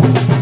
Música